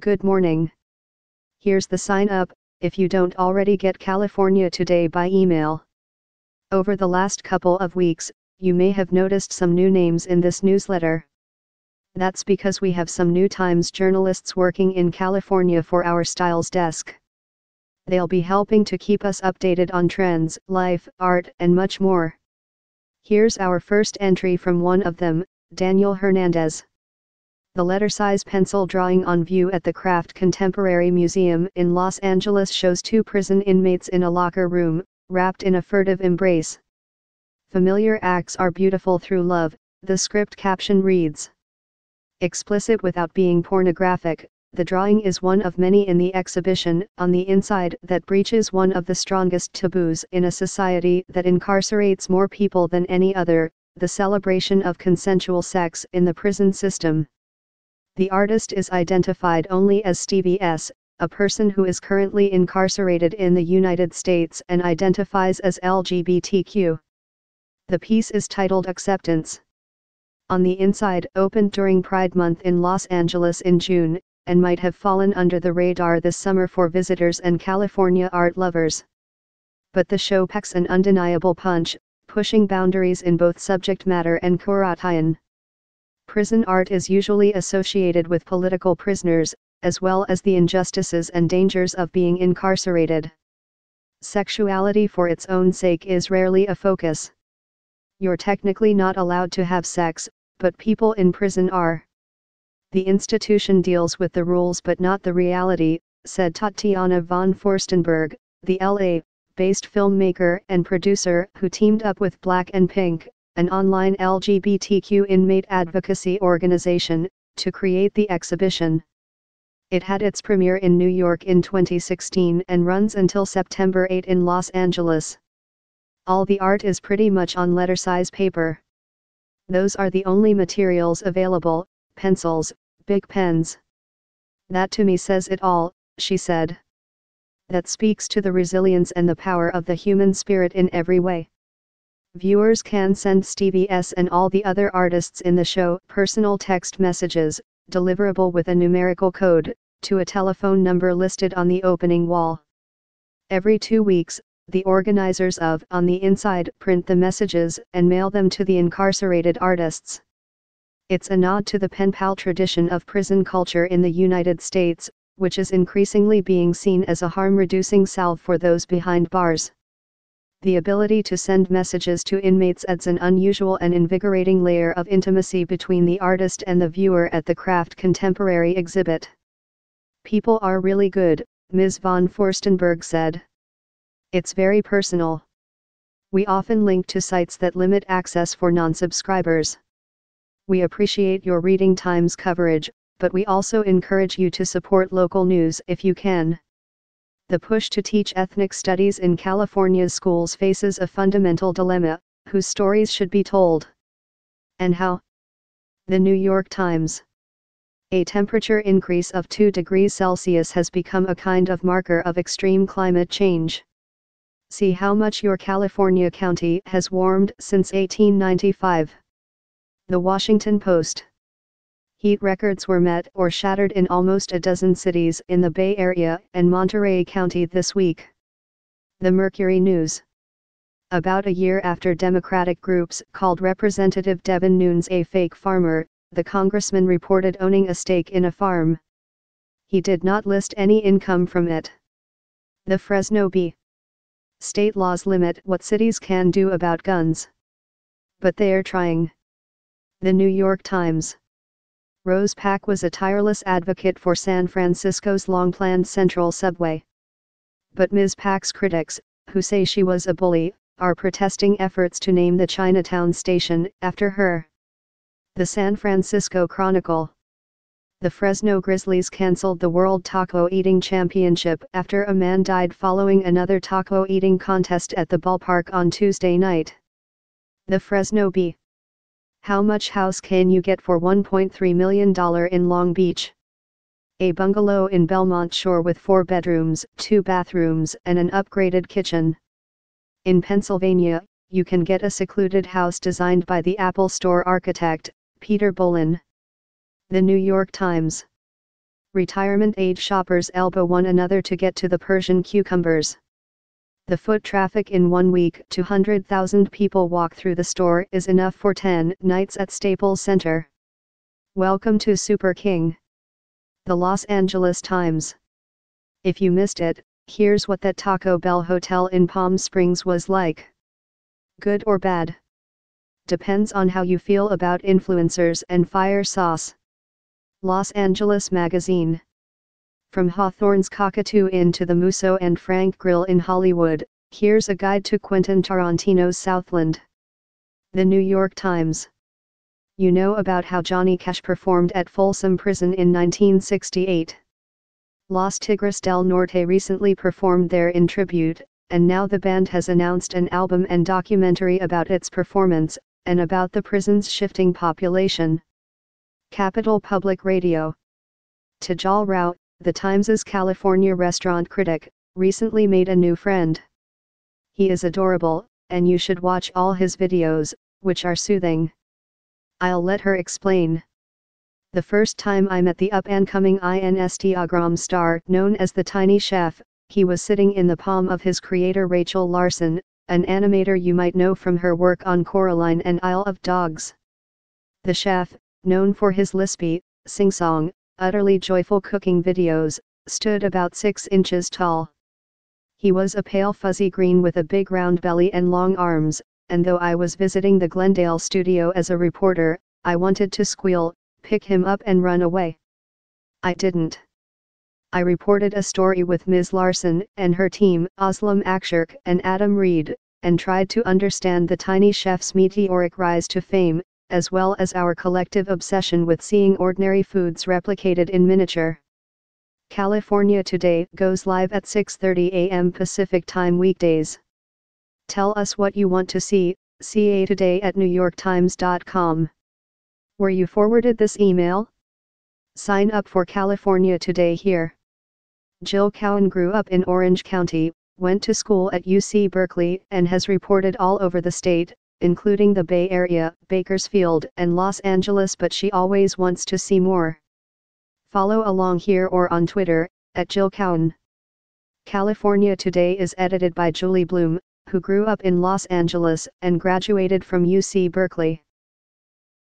Good morning. Here's the sign up, if you don't already get California Today by email. Over the last couple of weeks, you may have noticed some new names in this newsletter. That's because we have some new Times journalists working in California for our Styles desk. They'll be helping to keep us updated on trends, life, art, and much more. Here's our first entry from one of them, Daniel Hernandez. The letter-size pencil drawing on view at the Craft Contemporary Museum in Los Angeles shows two prison inmates in a locker room, wrapped in a furtive embrace. Familiar acts are beautiful through love, the script caption reads. Explicit without being pornographic, the drawing is one of many in the exhibition on the inside that breaches one of the strongest taboos in a society that incarcerates more people than any other, the celebration of consensual sex in the prison system. The artist is identified only as Stevie S., a person who is currently incarcerated in the United States and identifies as LGBTQ. The piece is titled Acceptance. On the inside, opened during Pride Month in Los Angeles in June, and might have fallen under the radar this summer for visitors and California art lovers. But the show packs an undeniable punch, pushing boundaries in both subject matter and curation. Prison art is usually associated with political prisoners, as well as the injustices and dangers of being incarcerated. Sexuality for its own sake is rarely a focus. You're technically not allowed to have sex, but people in prison are. The institution deals with the rules but not the reality, said Tatiana von Furstenberg, the LA based filmmaker and producer who teamed up with Black and Pink, an online LGBTQ inmate advocacy organization, to create the exhibition. It had its premiere in New York in 2016 and runs until September 8 in Los Angeles. All the art is pretty much on letter size paper. Those are the only materials available, pencils, big pens. That to me says it all, she said. That speaks to the resilience and the power of the human spirit in every way. Viewers can send Stevie S and all the other artists in the show personal text messages, deliverable with a numerical code, to a telephone number listed on the opening wall. Every two weeks, the organizers of On the Inside print the messages and mail them to the incarcerated artists. It's a nod to the pen pal tradition of prison culture in the United States, which is increasingly being seen as a harm reducing salve for those behind bars. The ability to send messages to inmates adds an unusual and invigorating layer of intimacy between the artist and the viewer at the Craft Contemporary exhibit. People are really good, Ms. von Furstenberg said. It's very personal. We often link to sites that limit access for non-subscribers. We appreciate your Reading Times coverage, but we also encourage you to support local news if you can. The push to teach ethnic studies in California's schools faces a fundamental dilemma whose stories should be told. And how? The New York Times. A temperature increase of 2 degrees Celsius has become a kind of marker of extreme climate change. See how much your California county has warmed since 1895. The Washington Post. Heat records were met or shattered in almost a dozen cities in the Bay Area and Monterey County this week. The Mercury News. About a year after Democratic groups called Representative Devin Nunes a fake farmer, the congressman reported owning a stake in a farm. He did not list any income from it. The Fresno Bee. State laws limit what cities can do about guns. But they are trying. The New York Times. Rose Pak was a tireless advocate for San Francisco's long-planned Central Subway. But Ms. Pak's critics, who say she was a bully, are protesting efforts to name the Chinatown station after her. The San Francisco Chronicle the Fresno Grizzlies canceled the World Taco Eating Championship after a man died following another taco eating contest at the ballpark on Tuesday night. The Fresno Bee. How much house can you get for $1.3 million in Long Beach? A bungalow in Belmont Shore with four bedrooms, two bathrooms, and an upgraded kitchen. In Pennsylvania, you can get a secluded house designed by the Apple Store architect, Peter Bohlin. The New York Times. retirement age shoppers elbow one another to get to the Persian cucumbers. The foot traffic in one week 200,000 people walk through the store is enough for 10 nights at Staples Center. Welcome to Super King. The Los Angeles Times. If you missed it, here's what that Taco Bell hotel in Palm Springs was like. Good or bad? Depends on how you feel about influencers and fire sauce. Los Angeles Magazine. From Hawthorne's Cockatoo Inn to the Musso and Frank Grill in Hollywood, here's a guide to Quentin Tarantino's Southland. The New York Times. You know about how Johnny Cash performed at Folsom Prison in 1968. Los Tigres del Norte recently performed there in tribute, and now the band has announced an album and documentary about its performance, and about the prison's shifting population. Capital Public Radio. Tejal Rao, the Times' California restaurant critic, recently made a new friend. He is adorable, and you should watch all his videos, which are soothing. I'll let her explain. The first time I met the up-and-coming Instagram star known as the Tiny Chef, he was sitting in the palm of his creator Rachel Larsen, an animator you might know from her work on Coraline and Isle of Dogs. The chef, known for his lispy, sing-song, utterly joyful cooking videos, stood about 6 inches tall. He was a pale fuzzy green with a big round belly and long arms, and though I was visiting the Glendale studio as a reporter, I wanted to squeal, pick him up and run away. I didn't. I reported a story with Ms. Larsen and her team, Özlem Akşark and Adam Reed, and tried to understand the tiny chef's meteoric rise to fame, as well as our collective obsession with seeing ordinary foods replicated in miniature. California Today goes live at 6:30 a.m. Pacific Time weekdays. Tell us what you want to see. CA Today at newyorktimes.com. Were you forwarded this email? Sign up for California Today here. Jill Cowan grew up in Orange County, went to school at UC Berkeley, and has reported all over the state, including the Bay Area, Bakersfield, and Los Angeles, but she always wants to see more. Follow along here or on Twitter, at Jill Cowan. California Today is edited by Julie Bloom, who grew up in Los Angeles and graduated from UC Berkeley.